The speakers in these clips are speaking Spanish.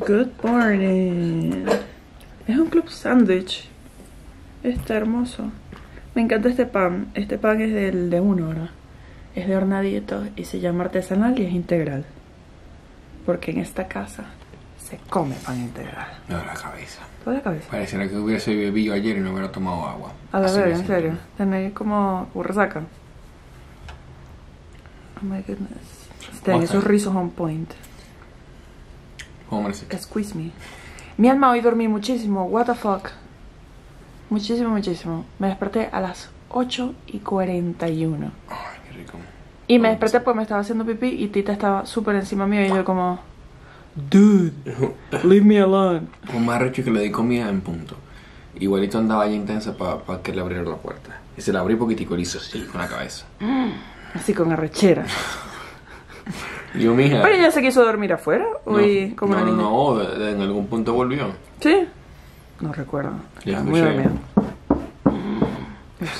Good morning. Es un club sandwich. Está hermoso. Me encanta este pan. Este pan es del de uno, ¿verdad? Es de hornadito y se llama artesanal y es integral. Porque en esta casa se come pan integral. Da la cabeza. Toda la cabeza. Pareciera que hubiese bebido ayer y no hubiera tomado agua. A la Así ver, me en serio. Tenéis como resaca. Oh my goodness. Ok. esos rizos on point. ¿Cómo me siento? Squeeze me. Mi alma hoy dormí muchísimo. What the fuck. Muchísimo, muchísimo. Me desperté a las 8 y 41. Ay, qué rico. Y me desperté porque me estaba haciendo pipí y Tita estaba súper encima mío y yo como... Dude, leave me alone. Con más recho que le di comida en punto. Igualito andaba ya intensa para que le abriera la puerta. Y se la abrí poquitico, le hizo así con la cabeza. Así con arrechera. Y yo, mija. ¿Pero ella se quiso dormir afuera? ¿O no, y como no, una no, niña? no, de- de- en algún punto volvió. ¿Sí? No recuerdo. Ya muy dormida.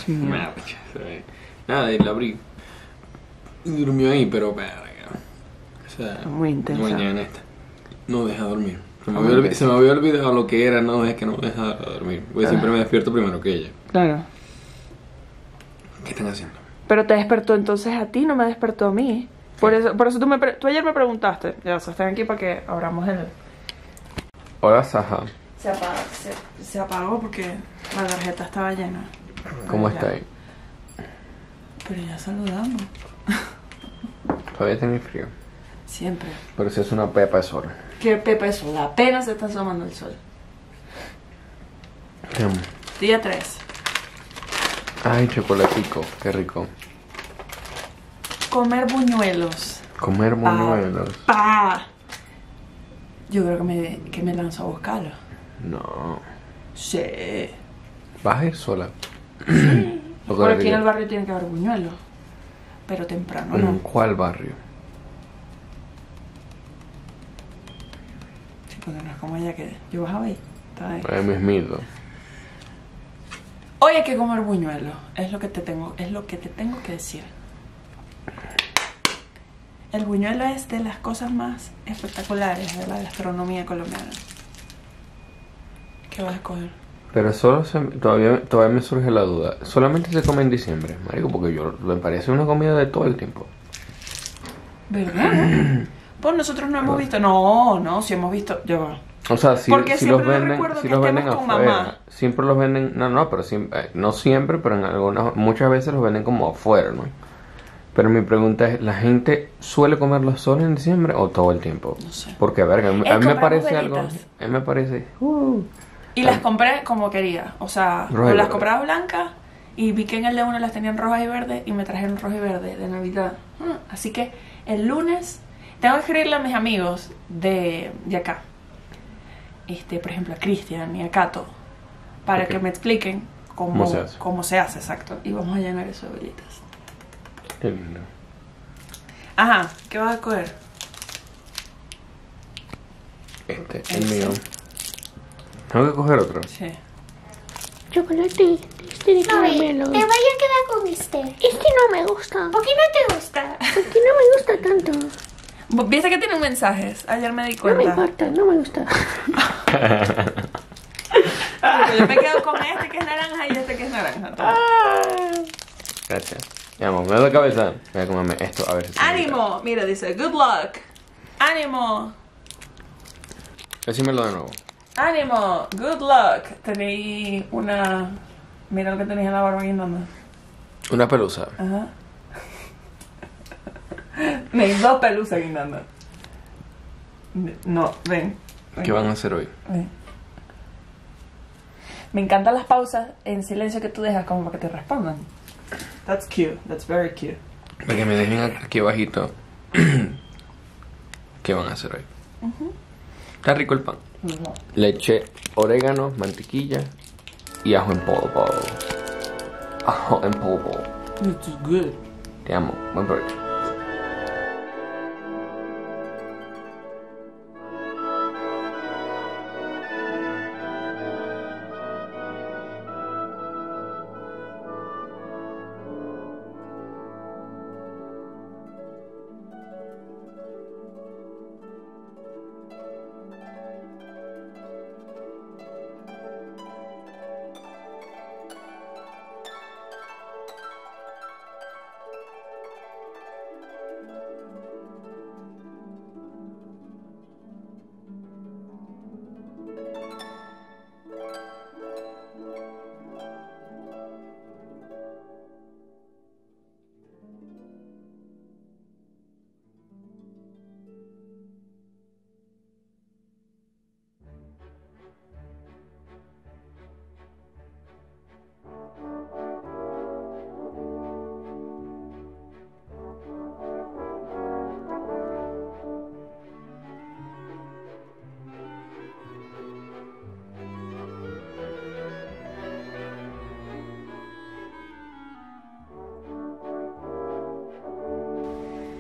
Mío. Da recha, ¿sabes? Nada, y la abrí. Y durmió ahí, pero verga. O sea, Muy intensa. mañana esta. No deja dormir. Se me, había, olvi- intensa. se me había olvidado lo que era, no es que no deja dormir. Porque siempre me despierto primero que ella. Claro. ¿Qué están haciendo? Pero te despertó entonces a ti, no me despertó a mí. Por eso, por eso tú, me pre- tú ayer me preguntaste. Ya, o sea, están aquí para que abramos el... Hola, Saja. Se apagó, se, se apagó porque la tarjeta estaba llena. ¿Cómo Ya. estáis? Pero ya saludamos. Todavía tenéis frío. Siempre. Pero si es una pepa de sol. Qué pepe es sol. Apenas se está asomando el sol. Día 3. Ay, chocolatico, qué rico. Comer buñuelos. Comer buñuelos. ¡Pa! Yo creo que me, que me lanzo a buscarlo. No. Sí. ¿Vas a ir sola? ¿O Por con aquí en el barrio tiene que haber buñuelos. Pero temprano, ¿En ¿no? cuál barrio? Sí, porque no es como ella que yo bajaba ahí. Estaba ahí. En mismito. Hoy hay que comer buñuelos. Es lo que te tengo, es lo que te tengo que decir. El buñuelo es de las cosas más espectaculares de la gastronomía colombiana. ¿Qué vas a escoger? Pero solo se- todavía, todavía me surge la duda. ¿Solamente se come en diciembre, marico? Porque yo me parece una comida de todo el tiempo. ¿Verdad? pues nosotros no hemos visto. No, no, si hemos visto. Ya va. O sea, si, los venden, si los afuera. mamá. Siempre los venden, no, no, pero siempre, eh, no siempre, pero en algunas, muchas veces los venden como afuera, ¿no? Pero mi pregunta es, ¿la gente suele comerlos solo en diciembre o todo el tiempo? No sé. Porque, verga, a mí, a mí me parece algo, a mí me parece, uh, Y las compré como quería. O sea, Roja las compraba blancas y vi que en el de uno las tenían rojas y verdes y me trajeron roja y verde de Navidad. Ah, Así que el lunes tengo que escribirle a mis amigos de, de acá. Este, por ejemplo, a Cristian y a Cato. Para que me expliquen cómo, ¿Cómo se hace? cómo se hace, exacto. Y vamos a llenar eso de velitas. Qué lindo. Ajá, ¿qué vas a coger? Este, el Ese. mío. Tengo que coger otro. Sí. Chocolate, este de No, ve, caramelo. te voy a quedar con este. Este no me gusta. ¿Por qué no te gusta? Porque no me gusta tanto. ¿Viste que tienen mensajes? Ayer me di No me cuenta. importa, no me gusta. Yo me quedo con este que es naranja y este que es naranja. Gracias. Mi amor, me da cabeza. Voy a comerme esto a ver si. ¡Ánimo! Mira, dice, good luck. ¡Ánimo! Decímelo de nuevo. ¡Ánimo! Good luck. Tenéis una... Mira lo que tenéis en la barba guindando. Una pelusa. Ajá. Tenéis dos pelusas guindando. No, ven. ven. ¿Qué van a hacer hoy? Ven. Me encantan las pausas en silencio que tú dejas como para que te respondan. That's cute. That's very cute. Para que me dejen aquí abajito. ¿Qué van a hacer hoy? Está rico el pan. No. Leche, orégano, mantequilla y ajo en polvo. Ajo en polvo. It's good. Te amo. Buen provecho.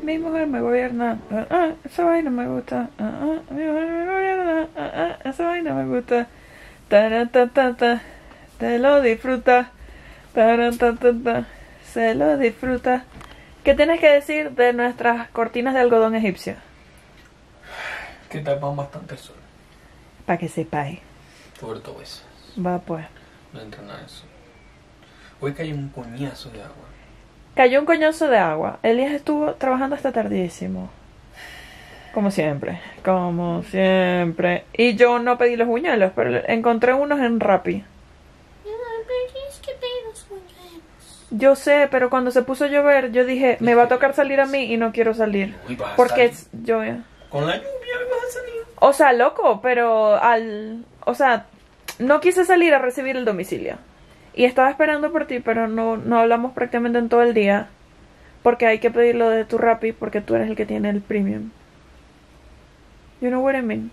Mi mujer me gobierna. Ah, ah, esa vaina me gusta. Ah, ah, mi mujer me gobierna. Ah, ah, esa vaina me gusta. Ta, ta, ta. Te lo disfruta. Ta, ta, ta. Se lo disfruta. ¿Qué tienes que decir de nuestras cortinas de algodón egipcio? Que tapan bastante el sol. Para que sepáis. Sobre todo eso. Va pues. No entra nada eso. Hoy cae un coñazo de agua. Cayó un coñazo de agua. Elías estuvo trabajando hasta tardísimo. Como siempre. Como siempre. Y yo no pedí los buñuelos, pero encontré unos en Rappi. Yo sé, pero cuando se puso a llover, yo dije, me va a tocar salir a mí y no quiero salir. Uy, vas a Porque es lluvia. Con la lluvia vas a salir. O sea, loco, pero al... O sea, no quise salir a recibir el domicilio. Y estaba esperando por ti, pero no, no hablamos prácticamente en todo el día. Porque hay que pedirlo de tu Rappi porque tú eres el que tiene el premium. You know what I mean?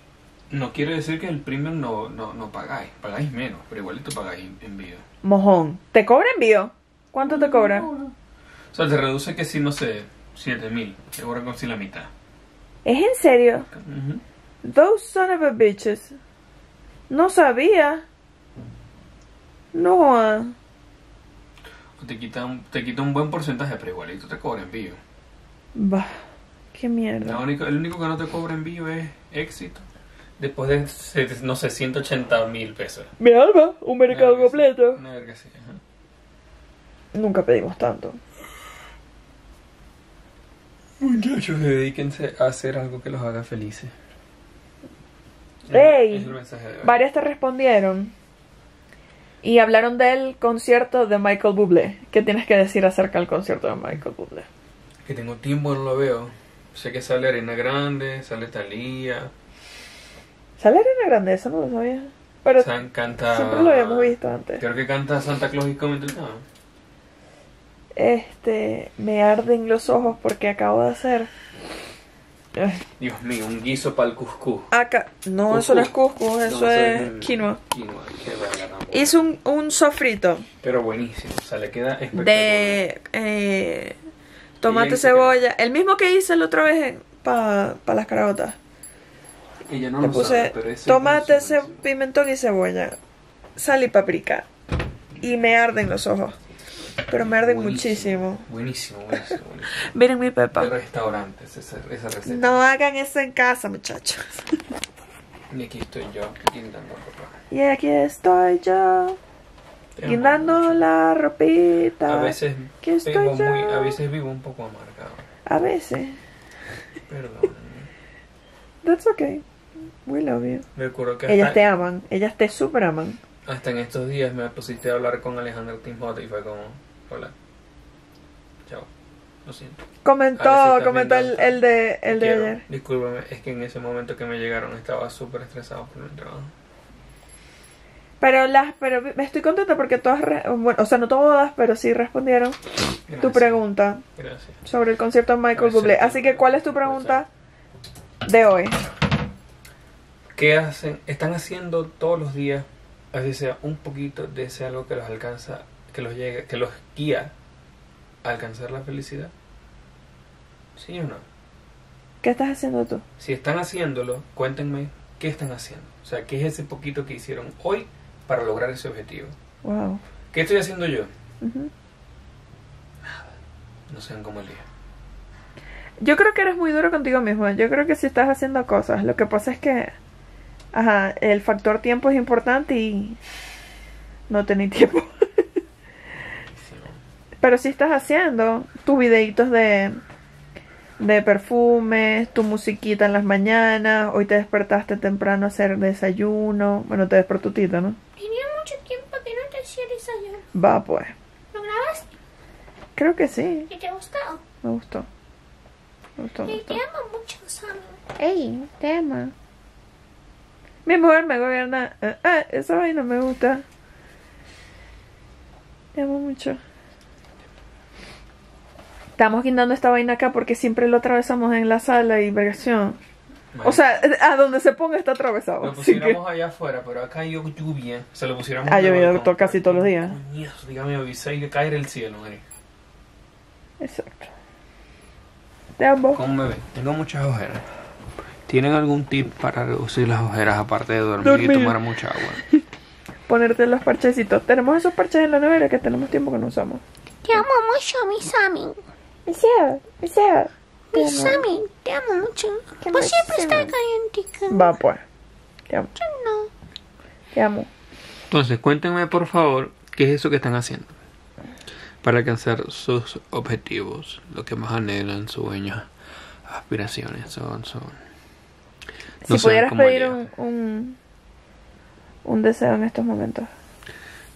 No quiere decir que el premium no, no, no pagáis. Pagáis menos, pero igualito pagáis envío. Mojón. ¿Te cobra envío? ¿Cuánto te cobra? O sea, te reduce que si, no sé, 7 mil. Te cobran casi la mitad. ¿Es en serio? Those son of a bitches. No sabía. No. Te quita, un, te quita un buen porcentaje, pero igualito te cobra envío. Bah. Qué mierda. el único que no te cobra envío es éxito. Después de, se- no sé, 180 mil pesos. Mi alma, un mercado Una completo. Una verga así, ajá. Nunca pedimos tanto. Muchachos, dedíquense a hacer algo que los haga felices. Ey. Varias te respondieron y hablaron del concierto de Michael Bublé. ¿Qué tienes que decir acerca del concierto de Michael Bublé? Que tengo tiempo no lo veo. Sé que sale Arena Grande, sale Talía. ¿Sale Arena Grande? Eso no lo sabía. Pero San canta. siempre lo habíamos visto antes. Creo que canta Santa Claus y Town. Este, me arden los ojos porque acabo de hacer. Dios mío, un guiso para el cuscús. Acá, no, eso no es cuscús, eso No, es quinoa. Quinoa, qué tampoco. Hice un, un sofrito Pero buenísimo, o sea, le queda espectacular. de eh, tomate, cebolla. El mismo que hice la otra vez para las caraotas. Ella no Le lo puse sabe, pero tomate, pimentón y cebolla, sal y paprika. Y me arden los ojos. Pero me arden Buenísimo, muchísimo. Buenísimo, buenísimo, buenísimo. Miren mi pepa. De restaurantes, esa, esa receta. No hagan eso en casa, muchachos. Y aquí estoy yo, guindando papá. Y aquí estoy yo, guindando la ropita. A veces, que estoy vivo yo. muy, a veces vivo un poco amargado. A veces. Perdón. That's okay. We love you. Me acuerdo que Ellas te aman. Ellas te super aman. hasta en estos días me pusiste a hablar con Alejandro Timot y fue como, hola. Lo siento. Comentó, comentó el, de, el de ayer. Discúlpame, es que en ese momento que me llegaron estaba súper estresado por el trabajo. Pero las, pero me estoy contenta porque todas, bueno, o sea, no todas, pero sí respondieron tu pregunta Gracias. sobre el concierto de Michael. Bublé. Así que, ¿cuál es tu pregunta de hoy? ¿Qué hacen? Están haciendo todos los días, así sea un poquito de ese algo que los alcanza, que los llega, que los guía a alcanzar la felicidad. ¿Sí o no? ¿Qué estás haciendo tú? Si están haciéndolo, cuéntenme qué están haciendo. O sea, qué es ese poquito que hicieron hoy para lograr ese objetivo. Wow. ¿Qué estoy haciendo yo? Ujú. No sean como Elías. Yo creo que eres muy duro contigo mismo. Yo creo que si estás haciendo cosas, lo que pasa es que, ajá, el factor tiempo es importante y no tenéis tiempo. No, Pero si estás haciendo tus videitos de, de perfumes, tu musiquita en las mañanas, hoy te despertaste temprano a hacer desayuno. Bueno, te despertó Tito, ¿no? Tenía mucho tiempo que no te hacía desayuno. Va pues. ¿Lo grabaste? Creo que sí. ¿Y te gustó? Me gustó. Me gustó, me Y gustó. te amo mucho, Sammy. Ey, te ama. Mi mujer me gobierna. Ah, ah, esa vaina me gusta. Te amo mucho. Estamos guindando esta vaina acá porque siempre lo atravesamos en la sala y vergación. O sea, a donde se ponga está atravesado. Lo que- pusiéramos allá afuera, pero acá hay lluvia. Se lo pusiéramos Ha el llovido casi todos los días. Coñazo, dígame, avisa y que caer el cielo, Mari. Exacto. Te amo. ¿Cómo me ven? Tengo muchas ojeras. ¿Tienen algún tip para reducir las ojeras aparte de dormir, Dormir. y tomar mucha agua? Ponerte los parchecitos. Tenemos esos parches en la nevera que tenemos tiempo que no usamos. Te amo mucho, mi Sammy. Desea. Te Mi amo. Sammy, te amo mucho. ¿Qué Pues más, siempre está caliente. Va pues. Te amo. No. Te amo. Entonces, cuéntenme por favor qué es eso que están haciendo para alcanzar sus objetivos, lo que más anhelan, sueños, aspiraciones, son, son. No si pudieras pedir un, un, un deseo en estos momentos.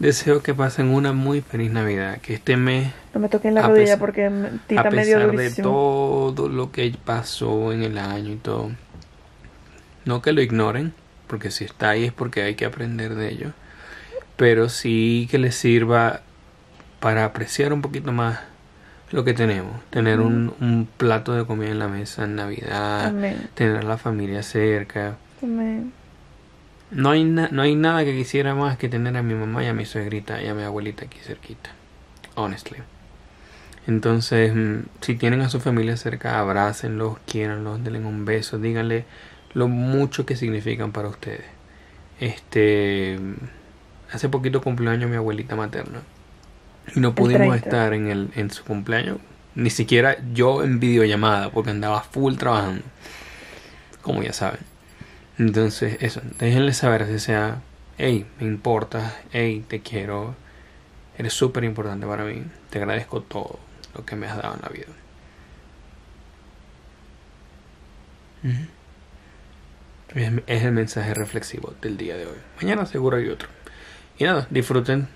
Deseo que pasen una muy feliz Navidad, que este mes, No me toques la rodilla porque me a medio pesar de todo lo que pasó en el año y todo, no que lo ignoren, porque si está ahí es porque hay que aprender de ello, pero sí que les sirva para apreciar un poquito más lo que tenemos, tener un, un plato de comida en la mesa en Navidad, Amén. tener a la familia cerca. Amén. No hay, na- no hay nada que quisiera más que tener a mi mamá y a mi suegrita y a mi abuelita aquí cerquita. Honestly. Entonces, mm, si tienen a su familia cerca, abrácenlos, quiéranlos, denle un beso, díganle lo mucho que significan para ustedes. Este, hace poquito cumpleaños mi abuelita materna y no pudimos 30. estar en el en su cumpleaños, ni siquiera yo en videollamada porque andaba full trabajando, como ya saben. Entonces, eso, déjenle saber si sea, hey, me importa, hey, te quiero, eres súper importante para mí, te agradezco todo lo que me has dado en la vida. Es, el mensaje reflexivo del día de hoy. Mañana seguro hay otro. Y nada, disfruten,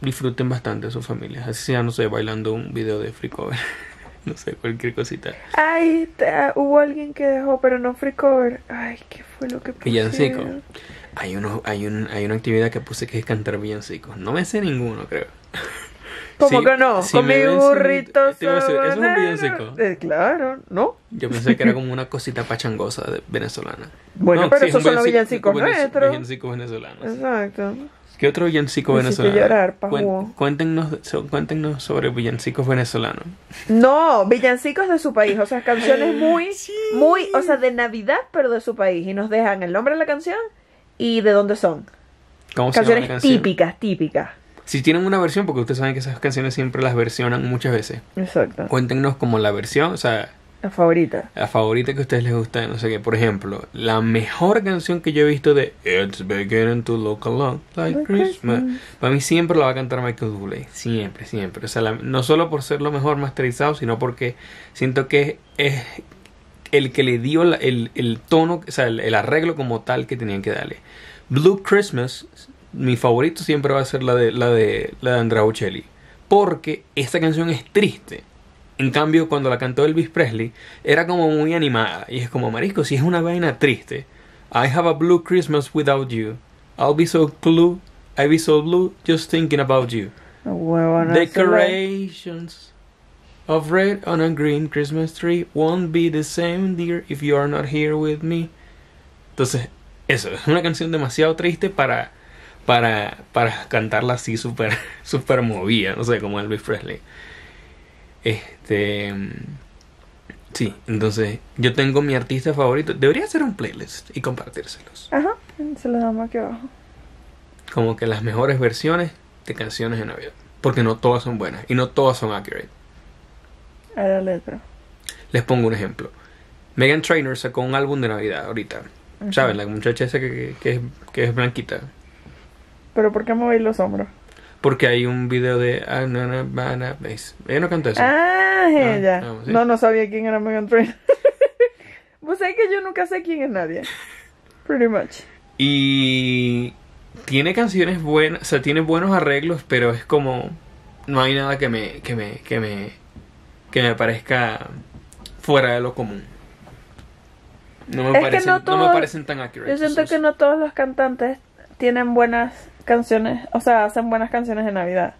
disfruten bastante de su familia. Así sea, no sé, bailando un video de free cover. no sé, cualquier cosita. Ay, te- hubo alguien que dejó, pero no free cover. Ay, ¿qué fue lo que Villancico. Hay, uno, hay, un, hay una actividad que puse que es cantar villancicos. No me sé ninguno, creo. ¿Cómo Sí, que no? sí Con mi burrito decir, ¿eso es un villancico? Eh, claro, ¿no? Yo pensé que era como una cosita pachangosa de venezolana. Bueno, No, pero sí, esos son los villancico- villancicos nuestros. Villancicos venezolanos. Exacto. ¿Qué otro villancico venezolano? llorar, Cuen- cuéntenos, so- cuéntenos sobre villancicos venezolanos. No, villancicos de su país, o sea, canciones muy, muy, o sea, de Navidad, pero de su país. Y nos dejan el nombre de la canción y de dónde son. ¿Cómo se llama la Canciones canción? típicas, típicas. Si tienen una versión, porque ustedes saben que esas canciones siempre las versionan muchas veces. Exacto. Cuéntenos como la versión, o sea, La favorita. la favorita que a ustedes les gusta, no sé qué. Por ejemplo, la mejor canción que yo he visto de It's beginning to look a lot like Christmas. Christmas. Para mí siempre lo va a cantar Michael Bublé. Siempre, siempre. O sea, la- no solo por ser lo mejor masterizado, sino porque siento que es el que le dio la- el, el tono, o sea, el, el arreglo como tal que tenían que darle. Blue Christmas, mi favorito siempre va a ser la de la de la de Andrea Bocelli, porque esta canción es triste. En cambio, cuando la cantó Elvis Presley, era como muy animada. Y es como, marisco, si es una vaina triste. I have a blue Christmas without you. I'll be so blue, I'll be so blue just thinking about you. Huevona, Decorations of red on a green Christmas tree won't be the same, dear, if you are not here with me. Entonces, eso, es una canción demasiado triste para, para, para cantarla así súper super movida, no sé, como Elvis Presley. Este. Sí, entonces, yo tengo mi artista favorito. Debería hacer un playlist y compartírselos. Ajá, se lo damos aquí abajo. Como que las mejores versiones de canciones de Navidad. Porque no todas son buenas y no todas son accurate. A la letra. Les pongo un ejemplo. Megan Trainor sacó un álbum de Navidad ahorita. ¿Saben? La muchacha esa que, que es, que es blanquita. Pero ¿por qué movéis los hombros? Porque hay un video de... Ah, no, no. Ella no canta eso. Ah, es ella. ah, sí. No, no sabía quién era Megan Trainor. Vos sabés que yo nunca sé quién es nadie. Pretty much. Y tiene canciones buenas, o sea, tiene buenos arreglos, pero es como no hay nada que me que me que me que me parezca fuera de lo común. No me Es parecen no no, me parecen tan accurate. Yo siento que no todos los cantantes tienen buenas canciones, o sea, hacen buenas canciones de Navidad.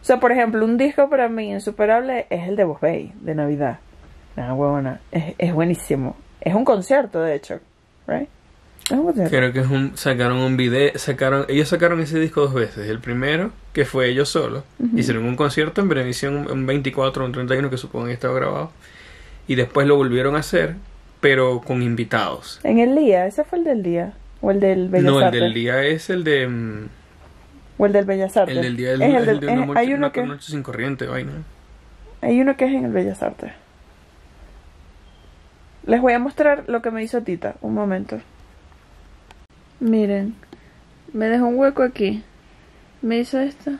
O sea, por ejemplo, un disco para mí insuperable es el de Boss Bay, de Navidad. Nada, huevona. Es, es buenísimo. Es un concierto, de hecho. ¿Right? Es un concierto. Creo que es un, sacaron un video, sacaron, ellos sacaron ese disco dos veces. El primero, que fue ellos solos, hicieron un concierto en Benevisión un 24 o un 31 que supongo que estaba grabado. y después lo volvieron a hacer, pero con invitados. En el día, ese fue el del día. O el del Bellas no, el Artes. del día es el de... mm, O el del Bellas Artes. El del día del, Es el del- el de una, es- noche, hay, uno una que, noche sin corriente, vaina. hay uno que es en el Bellas Artes. Les voy a mostrar lo que me hizo Tita. Un momento. Miren. Me dejó un hueco aquí. Me hizo esto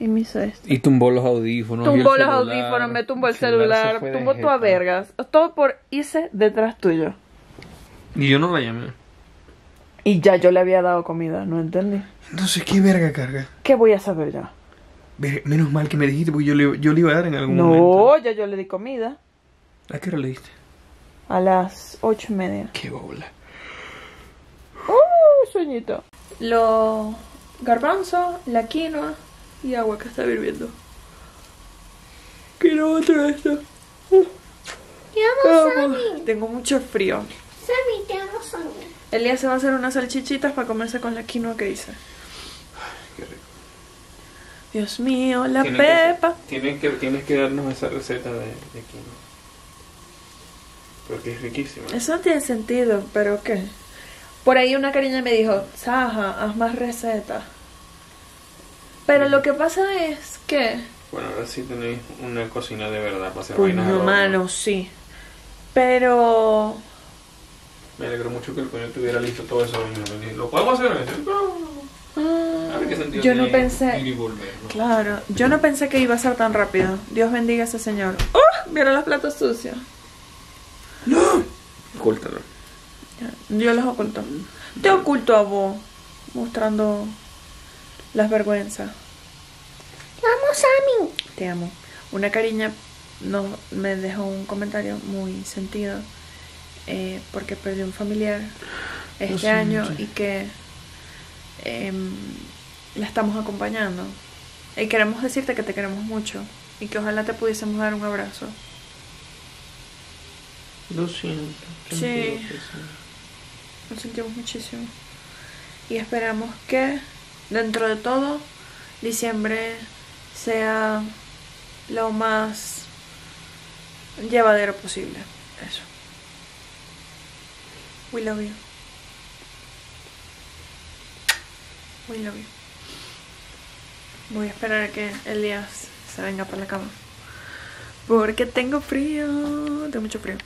y me hizo esto. Y tumbó los audífonos. el Tumbó los celular. audífonos, me tumbó el celular, tumbó jeta. vergas. Todo por irse detrás tuyo. Y yo no la llamé. Y ya yo le había dado comida, no entendí. Entonces, ¿qué verga carga? ¿Qué voy a saber? Ver- Menos mal que me dijiste, porque yo le, yo le iba a dar en algún momento. No, ya yo le di comida. ¿A qué hora le diste? A las ocho y media. Qué bola. ¡Uh! Sueñito. Los garbanzos, la quinoa y agua que está hirviendo. Quiero otro de esto. Te amo. Tengo mucho frío. Sammy, te amo, Sammy. Elías se va a hacer unas salchichitas para comerse con la quinoa que hice. Qué rico. Dios mío, la Tienes que- pepa. Tienes que, tienes que darnos esa receta de, de quinoa. Porque es riquísima. Eso no tiene sentido, pero ¿qué? Por ahí una cariña me dijo, Saja, haz más recetas. Pero lo que pasa es que... Bueno, ahora sí tenéis una cocina de verdad para hacer Pues vainas no, mano, sí. Pero... Me alegro mucho que el coño tuviera listo todo eso. y me dije, ¿Lo podemos hacer? Ah, A ver qué sentido yo no tiene pensé... ir y volver, ¿no? Claro, yo no pensé que iba a ser tan rápido. Dios bendiga a ese señor. ¡Oh! Vieron los platos sucios. Ocúltalo. Yo los oculto. Te oculto a vos, mostrando las vergüenzas. Te amo, Sammy. Te amo. Una cariña no, me dejó un comentario muy sentido eh, porque perdió un familiar este siento. año y que em, la estamos acompañando. Y queremos decirte que te queremos mucho y que ojalá te pudiésemos dar un abrazo. Lo siento. Sí. Lo sentimos muchísimo. Y esperamos que dentro de todo diciembre sea lo más llevadero posible. Eso. We love you. We love you. Voy a esperar a que Elías se venga para la cama. Porque tengo frío. Tengo mucho frío.